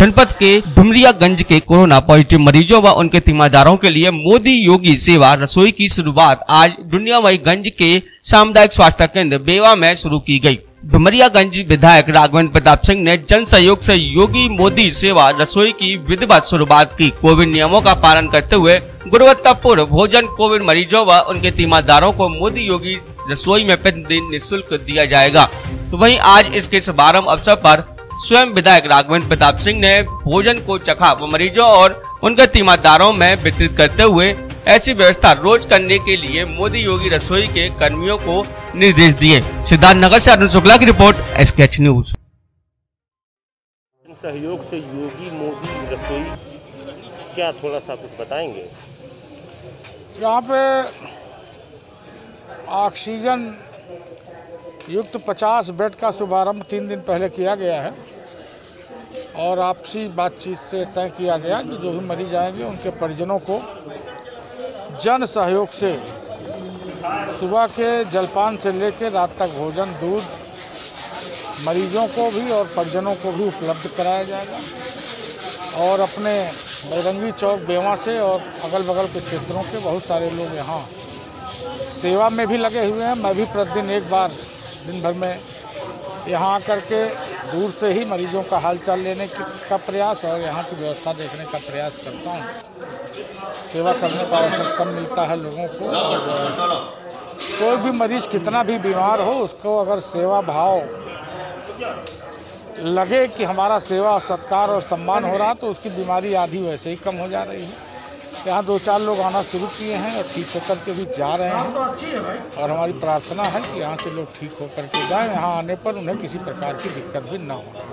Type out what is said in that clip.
के डुमरियागंज के corona positive मरीजों व उनके तीमारदारों के लिए मोदी योगी सेवा रसोई की शुरुआत आज डुनियागंज के सामुदायिक स्वास्थ्य केंद्र बेवा में शुरू की गई। डुमरियागंज विधायक राघवेंद्र प्रताप सिंह ने जन सहयोग से योगी मोदी सेवा रसोई की विधिवत शुरुआत की कोविड नियमों का पालन करते हुए गुणवत्तापूर्ण भोजन, कोविड मरीजों व उनके तीमारदारों को मोदी योगी रसोई में प्रतिदिन निःशुल्क दिया जाएगा तो वहीं आज इसके शुभारंभ अवसर पर स्वयं विधायक राघवेंद्र प्रताप सिंह ने भोजन को चखा व मरीजों और उनके तीमारदारों में वितरित करते हुए ऐसी व्यवस्था रोज करने के लिए मोदी योगी रसोई के कर्मियों को निर्देश दिए। सिद्धार्थ नगर से अरुण शुक्ला की रिपोर्ट एच न्यूज़ सहयोग से योगी मोदी रसोई क्या थोड़ा सा कुछ बताएँगे? यहाँ पे ऑक्सीजन युक्त 50 बेड का शुभारंभ तीन दिन पहले किया गया है और आपसी बातचीत से तय किया गया कि जो भी मरीज़ आएँगे, उनके परिजनों को जन सहयोग से सुबह के जलपान से लेकर रात तक भोजन, दूध मरीजों को भी और परिजनों को भी उपलब्ध कराया जाएगा। और अपने बैरंगी चौक, बेवा से और अगल बगल के क्षेत्रों के बहुत सारे लोग यहाँ सेवा में भी लगे हुए हैं। मैं भी प्रतिदिन एक बार दिन भर में यहाँ आकर के दूर से ही मरीजों का हालचाल लेने की प्रयास और यहाँ की व्यवस्था देखने का प्रयास करता हूँ। सेवा करने का अवसर कम मिलता है लोगों को। कोई भी मरीज़ कितना भी बीमार हो, उसको अगर सेवा भाव लगे कि हमारा सेवा, सत्कार और सम्मान हो रहा तो उसकी बीमारी आधी वैसे ही कम हो जा रही है। यहाँ दो चार लोग आना शुरू किए हैं और ठीक होकर के भी जा रहे हैं। तो अच्छी है भाई। और हमारी प्रार्थना है कि यहाँ से लोग ठीक होकर के जाएँ यहाँ आने पर उन्हें किसी प्रकार की दिक्कत भी ना हो।